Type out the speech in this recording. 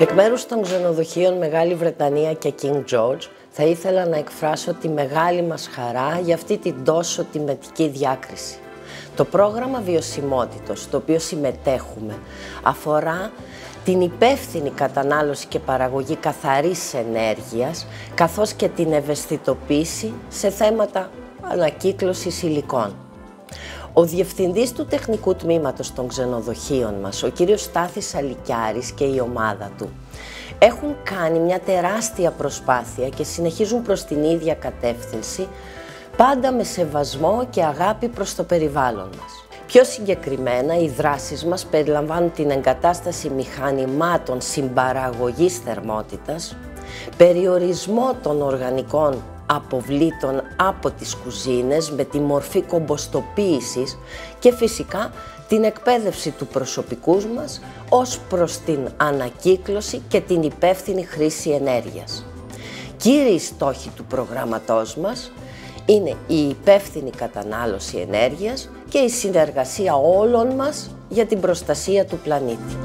Εκ μέρους των ξενοδοχείων Μεγάλη Βρετανία και King George θα ήθελα να εκφράσω τη μεγάλη μας χαρά για αυτή την τόσο τιμετική διάκριση. Το πρόγραμμα βιωσιμότητος, στο οποίο συμμετέχουμε, αφορά την υπεύθυνη κατανάλωση και παραγωγή καθαρής ενέργειας, καθώς και την ευαισθητοποίηση σε θέματα ανακύκλωσης υλικών. Ο Διευθυντής του Τεχνικού Τμήματος των Ξενοδοχείων μας, ο κύριος Στάθης Αλικιάρης και η ομάδα του, έχουν κάνει μια τεράστια προσπάθεια και συνεχίζουν προς την ίδια κατεύθυνση, πάντα με σεβασμό και αγάπη προς το περιβάλλον μας. Πιο συγκεκριμένα, οι δράσεις μας περιλαμβάνουν την εγκατάσταση μηχανημάτων συμπαραγωγής θερμότητας, περιορισμό των οργανικών αποβλήτων από τις κουζίνες με τη μορφή κομποστοποίησης και φυσικά την εκπαίδευση του προσωπικούς μας ως προς την ανακύκλωση και την υπεύθυνη χρήση ενέργειας. Κύριοι στόχοι του προγραμματός μας είναι η υπεύθυνη κατανάλωση ενέργειας και η συνεργασία όλων μας για την προστασία του πλανήτη.